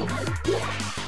やった!